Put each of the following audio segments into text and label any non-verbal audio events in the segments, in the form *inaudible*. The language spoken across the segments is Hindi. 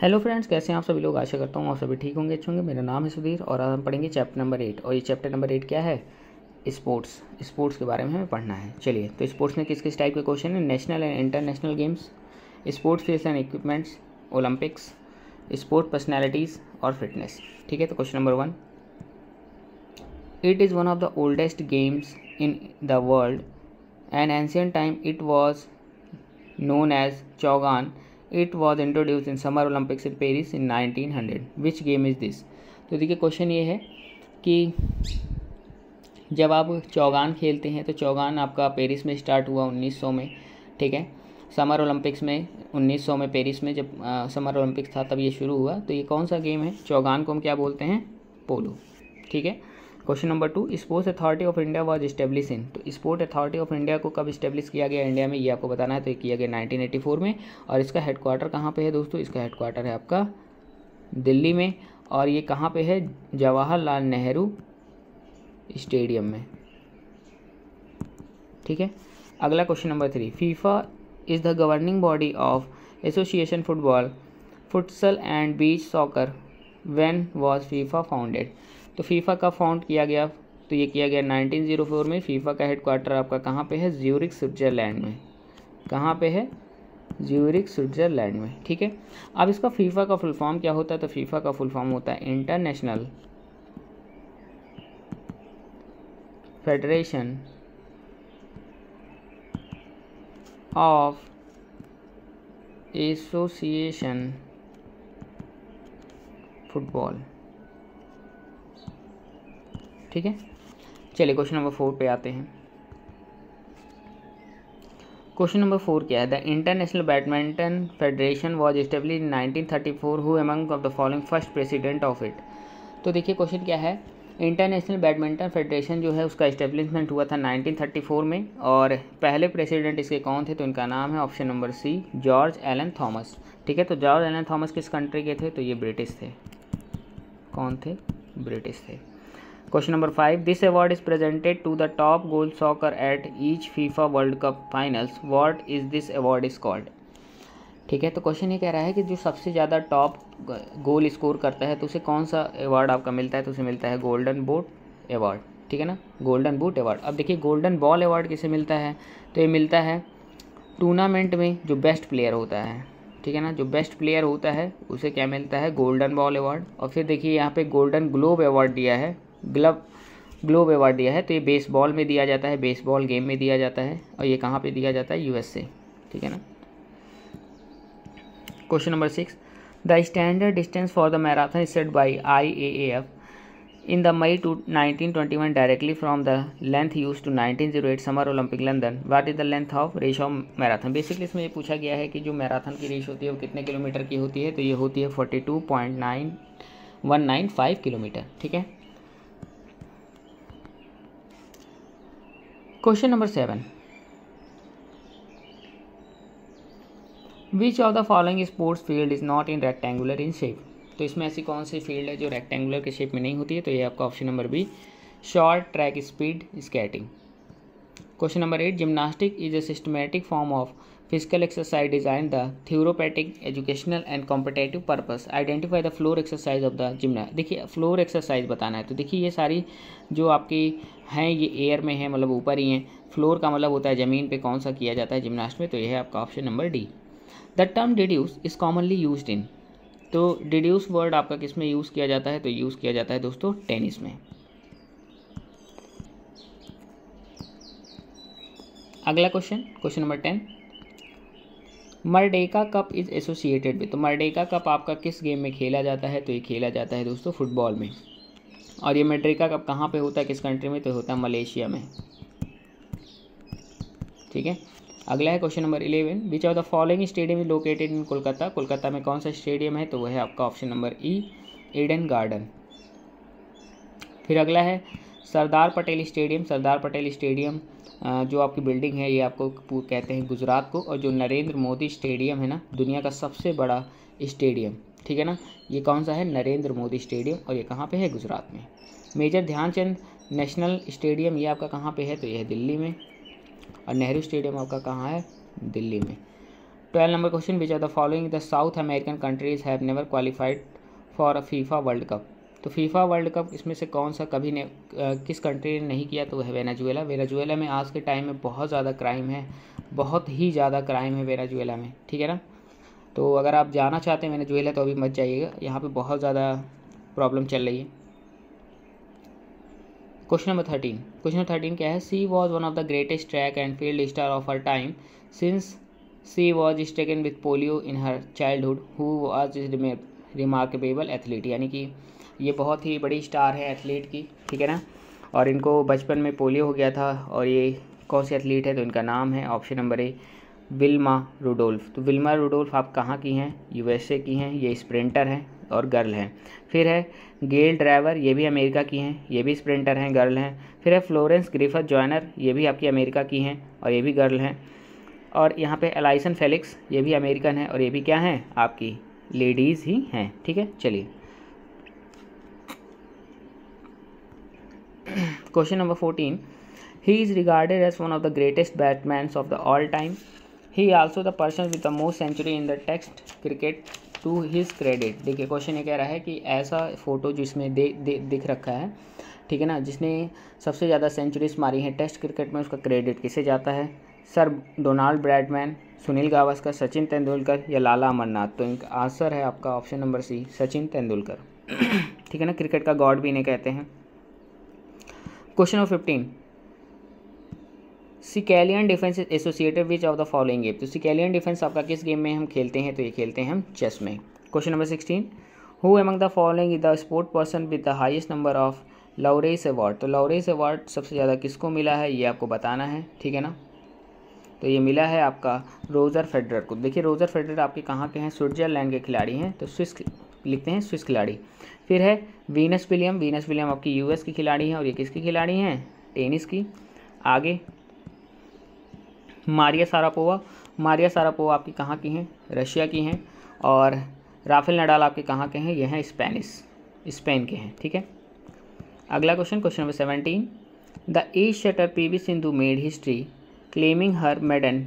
हेलो फ्रेंड्स कैसे हैं आप सभी लोग? आशा करता हूँ आप सभी ठीक होंगे, अच्छे होंगे। मेरा नाम है सुधीर और आज हम पढ़ेंगे चैप्टर नंबर एट और ये चैप्टर नंबर एट क्या है? स्पोर्ट्स स्पोर्ट्स के बारे में हमें पढ़ना है। चलिए तो स्पोर्ट्स में किस किस टाइप के क्वेश्चन है? National and international games sports field and equipments olympics sport personalities और फिटनेस ठीक है तो question number one it is one of the oldest games in the world and ancient time it was known as Chogan. It was introduced in Summer Olympics in Paris in 1900. Which game is this तो देखिए क्वेश्चन ये है कि जब आप चौगान खेलते हैं तो चौगान आपका पेरिस में स्टार्ट हुआ 1900 में ठीक है? समर ओलंपिक्स में 1900 में पेरिस में जब आ, समर ओलंपिक्स था तब ये शुरू हुआ। तो ये कौन सा गेम है? चौगान को हम क्या बोलते हैं? पोलो ठीक है? Question number two, sports authority of India was establish in. तो स्पोर्ट अथॉरिटी ऑफ़ इंडिया को कब इस्टेब्लिश किया गया इंडिया में, ये आपको बताना है तो ये किया गया 1984 में। और इसका हेडक्वार्टर कहाँ पे है दोस्तों? इसका हेडक्वार्टर है आपका दिल्ली में। और ये कहाँ पे है? जवाहरलाल नेहरू स्टेडियम में। ठीक है? अगला question number three, FIFA is the governing body of association football, futsal and beach soccer, when was FIFA founded? तो फीफा का फाउंड किया गया तो ये किया गया 1904 में। फीफा का हेडक्वार्टर आपका कहाँ पे है? ज्यूरिक स्विट्ज़रलैंड में। कहाँ पे है? ज्यूरिक स्विट्ज़रलैंड में। ठीक है? अब इसका फीफा का फुल फॉर्म क्या होता है? तो फीफा का फुल फॉर्म होता है international federation of association football ठीक है? चलिए क्वेश्चन नंबर फोर पे आते हैं। क्वेश्चन नंबर फोर क्या है? The international badminton federation was establish in 1934 who among of the following first president of it तो देखिए क्वेश्चन क्या है? इंटरनेशनल बैडमिंटन फेडरेशन जो है, उसका इस्टेब्लिशमेंट हुआ था 1934 में और पहले प्रेसिडेंट इसके कौन थे? तो इनका नाम है option number C George Allen Thomas ठीक है? तो जॉर्ज एलन थॉमस किस कंट्री के थे? तो ये ब्रिटिश थे। कौन थे? ब्रिटिश थे। Question number five this award is presented to the top goal soccer at each FIFA world cup finals what is this award is called ठीक है तो क्वेश्चन ये कह रहा है कि जो सबसे ज़्यादा टॉप गोल स्कोर करता है तो उसे कौन सा अवार्ड आपका मिलता है? तो उसे मिलता है गोल्डन बोट अवार्ड ठीक है ना? गोल्डन बूट अवार्ड अब देखिए गोल्डन बॉल अवार्ड किसे मिलता है? तो ये मिलता है टूर्नामेंट में जो बेस्ट प्लेयर होता है। ठीक है ना? जो बेस्ट प्लेयर होता है, उसे क्या मिलता है? गोल्डन बॉल अवार्ड और फिर देखिए, यहाँ पे गोल्डन ग्लोब अवार्ड दिया है। ग्लब ग्लोब अवार्ड दिया है। तो ये बेसबॉल में दिया जाता है बेसबॉल गेम में दिया जाता है। और ये कहाँ पे दिया जाता है? यूएसए ठीक है ना? Question number six the standard distance for the marathon set by I A F in the May two nineteen twenty one directly from the length use to nineteen zero eight summer Olympic London what is the length of race of marathon basically इसमें ये पूछा गया है कि जो मैराथन की रेस होती है वो कितने किलोमीटर की होती है? तो ये होती है forty two point nine one nine five kilometre, ठीक है? Question number seven. Which of the following sports field is not in rectangular in shape तो इसमें ऐसी कौन सी फ़ील्ड है जो रेक्टेंगुलर के शेप में नहीं होती है? तो ये आपका option number B short track speed skating question number eight gymnastic is a systematic form of physical exercise design the therapeutic educational and competitive purpose identify the floor exercise of the जिमना देखिए फ्लोर एक्सरसाइज बताना है। तो देखिए, ये सारी जो आपकी हैं, ये एयर में है मतलब ऊपर ही हैं। फ्लोर का मतलब होता है ज़मीन पे कौन सा किया जाता है जिमनास्ट में। तो ये है आपका option number D the term deduce is commonly use in तो डिड्यूस वर्ड आपका किसमें यूज़ किया जाता है? तो यूज़ किया जाता है दोस्तों टेनिस में। अगला question question number ten Merdeka cup is associated with तो मरडेका कप आपका किस गेम में खेला जाता है? तो ये खेला जाता है दोस्तों फुटबॉल में। और ये मरडेका कप कहाँ पे होता है? किस कंट्री में? तो होता है मलेशिया में। ठीक है? अगला है question number eleven which of the following stadium is located in Kolkata? Kolkata में कौन सा स्टेडियम है? तो वह है आपका option number E Eden garden फिर अगला है सरदार पटेल स्टेडियम, सरदार पटेल स्टेडियम जो आपकी बिल्डिंग है, ये आपको कहते हैं गुजरात को, और जो नरेंद्र मोदी स्टेडियम है ना, दुनिया का सबसे बड़ा स्टेडियम, ठीक है ना? ये कौन सा है? नरेंद्र मोदी स्टेडियम, और ये कहाँ पे है? गुजरात में। मेजर ध्यानचंद नेशनल स्टेडियम, ये आपका कहाँ पे है? तो ये है दिल्ली में, और नेहरू स्टेडियम आपका कहाँ है? दिल्ली में। Twelve number question which are the following the South American countries have never qualified for a FIFA world cup तो फीफा वर्ल्ड कप इसमें से कौन सा कभी ने किस कंट्री ने नहीं किया तो वह वेनाजुएला। वेनाजुएला में आज के टाइम में बहुत ज़्यादा क्राइम है, बहुत ही ज़्यादा क्राइम है वेनाजुएला में, ठीक है ना? तो अगर आप जाना चाहते हैं वेनाजुएला तो अभी मत जाइएगा, यहाँ पे बहुत ज़्यादा प्रॉब्लम चल रही है। Question number thirteen. Question number thirteen क्या है? She was one of the greatest track and field star of her time since she was stricken with polio in her childhood, who was remarkable athlete, यानी कि ये बहुत ही बड़ी स्टार है एथलीट की, ठीक है ना? और इनको बचपन में पोलियो हो गया था और ये कौन सी एथलीट है तो इनका नाम है option number A, Wilma Rudolph. तो विल्मा रूडोल्फ आप कहाँ की हैं? यूएसए की हैं, ये स्प्रिंटर हैं और गर्ल हैं। फिर है गेल ड्राइवर ये भी अमेरिका की हैं, ये भी स्प्रिंटर हैं, गर्ल हैं। फिर है फ्लोरेंस ग्रिफथ जॉयनर, ये भी आपकी अमेरिका की हैं और ये भी गर्ल हैं। और यहाँ पे एलाइसन फेलिक्स, ये भी अमेरिकन है और ये भी क्या हैं? आपकी लेडीज़ ही हैं, ठीक है? चलिए। Question number fourteen he is regarded as one of the greatest batsman of the all time he also the person with the most century in the text cricket to his credit देखिए क्वेश्चन ये कह रहा है कि ऐसा फ़ोटो जिसमें दे, दे दिख रखा है ठीक है ना जिसने सबसे ज़्यादा सेंचुरीज मारी हैं टेस्ट क्रिकेट में उसका क्रेडिट किसे जाता है? Sir Donald Bradman Sunil Gavaskar Sachin Tendulkar या लाला अमरनाथ? तो इनका आंसर है आपका option number C Sachin Tendulkar. *clears throat* ठीक है ना क्रिकेट का गॉड भी इन्हें कहते हैं। Question number fifteen Sicilian defence is associated which of the following game? तो सिकेलियन डिफेंस आपका किस गेम में हम खेलते हैं? तो ये खेलते हैं हम चेस में। Question number sixteen who among the following is the sport person with the highest number of Laureus award तो लॉरेस अवार्ड सबसे ज़्यादा किसको मिला है? ये आपको बताना है, ठीक है ना? तो ये मिला है आपका रोज़र फेडरर को। देखिए, रोज़र फेडरर आपके कहाँ के हैं? स्विट्ज़रलैंड के खिलाड़ी हैं। तो स्विस लिखते हैं स्विस खिलाड़ी। फिर है वीनस विलियम। वीनस विलियम आपकी यूएस की खिलाड़ी हैं और ये किसकी खिलाड़ी हैं? टेनिस की। आगे, मारिया सारापोवा। मारिया सारापोवा आपकी कहाँ की हैं? रशिया की हैं। और राफेल नडाल आपके कहाँ के हैं? ये हैं स्पेनिस स्पेन के हैं, ठीक है? अगला question question number seventeen the ace shuttler P V Sindhu made history claiming her maiden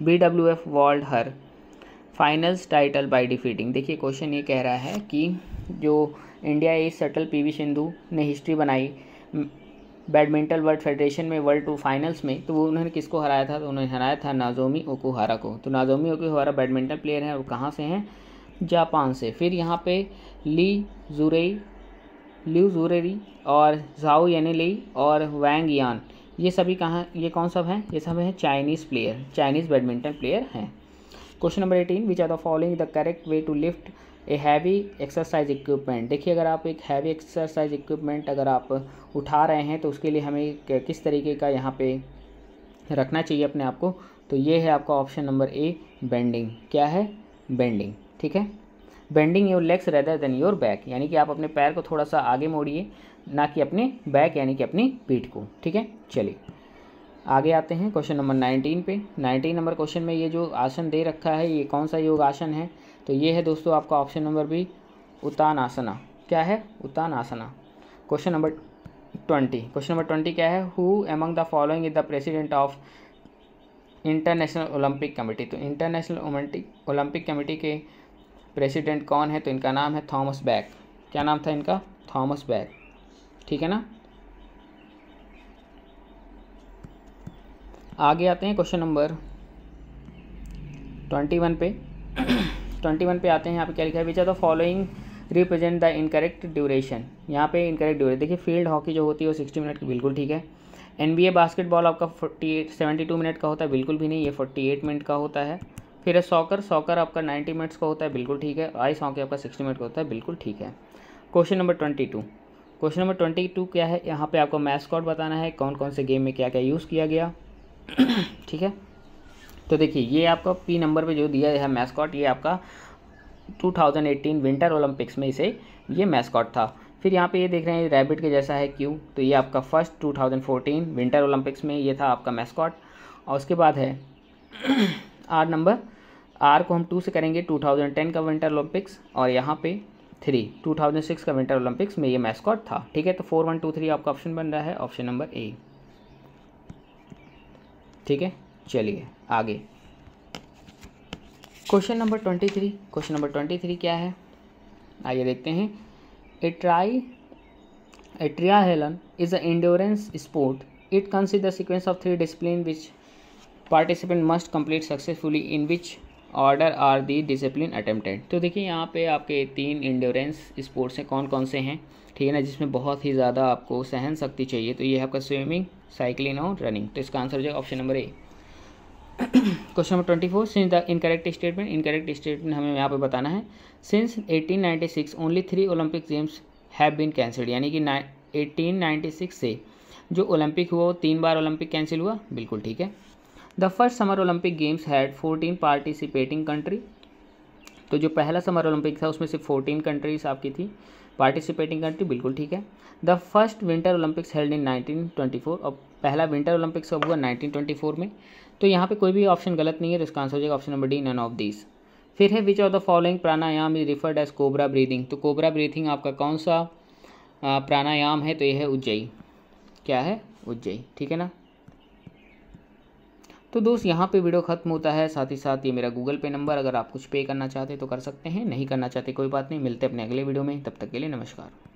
B W F world her finals title by defeating देखिए क्वेश्चन ये कह रहा है कि जो India ace shuttle P V Sindhu ने हिस्ट्री बनाई बैडमिंटन वर्ल्ड फेडरेशन में वर्ल्ड टू फाइनल्स में तो वो उन्होंने किसको हराया था? तो उन्होंने हराया था नाजोमी ओकुहारा को। तो नाजोमी ओकुहारा बैडमिंटन प्लेयर हैं और कहाँ से हैं? जापान से। फिर यहाँ पे ली जुरेई ल्यू जुरेरी और जाओ ली और वैंग यान ये सभी कहाँ, ये कौन सब हैं? ये सब हैं Chinese player Chinese badminton player हैं। Question number eighteen which are the following the correct way to lift a heavy exercise equipment देखिए, अगर आप एक हैवी एक्सरसाइज इक्विपमेंट अगर आप उठा रहे हैं तो उसके लिए हमें किस तरीके का यहाँ पे रखना चाहिए अपने आप को? तो ये है आपका ऑप्शन नंबर ए बेंडिंग क्या है? बेंडिंग ठीक है? Bending your legs rather than your back यानी कि आप अपने पैर को थोड़ा सा आगे मोड़िए, ना कि अपने बैक यानी कि अपनी पीठ को. ठीक है? चलिए। आगे आते हैं क्वेश्चन नंबर नाइनटीन पे। नाइनटीन नंबर क्वेश्चन में ये जो आसन दे रखा है, ये कौन सा योग आसन है? तो ये है दोस्तों आपका ऑप्शन नंबर बी उतान आसना क्या है? Uttanasana question number twenty question number twenty क्या है? Who among the following is the president of International Olympic Committee तो इंटरनेशनल ओलंपिक ओलंपिक कमेटी के प्रेसिडेंट कौन है? तो इनका नाम है थॉमस बैक क्या नाम था इनका? थॉमस बैक ठीक है ना? आगे आते हैं क्वेश्चन नंबर ट्वेंटी वन पे। ट्वेंटी वन पे आते हैं, यहाँ पे क्या लिखा है? Which are the following represent the incorrect duration यहाँ पे इनकरेक्ट ड्यूरेशन देखिए फ़ील्ड हॉकी जो होती है वो सिक्सटी मिनट की बिल्कुल ठीक है। एन बी ए बास्केटबॉल आपका forty eight seventy two minute का होता है, बिल्कुल भी नहीं, ये फोर्टी एट मिनट का होता है। फिर है सॉकर सॉकर आपका नाइन्टी मिनट्स का होता है, बिल्कुल ठीक है। आइस हॉकी आपका सिक्सटी मिनट का होता है, बिल्कुल ठीक है। Question number twenty two question number twenty two क्या है? यहाँ पे आपको मैस्कॉट बताना है कौन कौन से गेम में क्या क्या यूज़ किया गया। ठीक है? तो देखिए, ये आपका पी नंबर पे जो दिया है मैस्कॉट ये आपका 2018 विंटर ओलंपिक्स में इसे, ये मैस्कॉट था। फिर यहाँ पे ये देख रहे हैं रैबिट के जैसा है क्यों? तो ये आपका फ़र्स्ट 2014 विंटर ओलंपिक्स में ये था आपका मैस्कॉट और उसके बाद है आर नंबर आर को हम टू से करेंगे 2010 का विंटर ओलंपिक्स और यहाँ पे थ्री 2006 का विंटर ओलंपिक्स में ये मैस्कॉट था। ठीक है? तो फोर वन टू थ्री आपका ऑप्शन बन रहा है ऑप्शन नंबर ए ठीक है? चलिए, आगे। Question number twenty three question number twenty three क्या है? आइए देखते हैं। A tri a triathlon is a endurance sport it consist the sequence of three discipline which participant must complete successfully in which order are the discipline attempted तो देखिए, यहाँ पे आपके तीन इंडोरेंस स्पोर्ट्स हैं। कौन कौन से हैं? ठीक है ना? जिसमें बहुत ही ज़्यादा आपको सहन शक्ति चाहिए। तो ये है आपका स्विमिंग साइकिलिंग और रनिंग तो इसका आंसर हो जाएगा option number A question number twenty four since the incorrect statement incorrect statement हमें यहाँ पे बताना है since 1896 only three Olympic games have been cancelled यानी कि एटीन नाइन्टी सिक्स से जो ओलंपिक हुआ वो तीन बार ओलंपिक कैंसिल हुआ, बिल्कुल ठीक है। The first summer Olympic games had fourteen participating country तो जो पहला समर ओलंपिक था, उसमें से फोर्टीन कंट्रीज़ आपकी थी। पार्टिसिपेटिंग कंट्री बिल्कुल ठीक है। The first winter Olympics held in 1924 और पहला विंटर ओलंपिक्स कब हुआ 1924 में। तो यहाँ पे कोई भी ऑप्शन गलत नहीं है तो इसका आंसर हो जाएगा option number D none of this फिर है which of the following pranayama is referred as cobra breathing तो कोबरा ब्रीथिंग आपका कौन सा प्राणायाम है? तो यह है उज्जई क्या है? उज्जई ठीक है ना? तो दोस्त, यहाँ पे वीडियो खत्म होता है। साथ ही साथ ये मेरा गूगल पे नंबर, अगर आप कुछ पे करना चाहते तो कर सकते हैं। नहीं करना चाहते, कोई बात नहीं। मिलते अपने अगले वीडियो में। तब तक के लिए नमस्कार।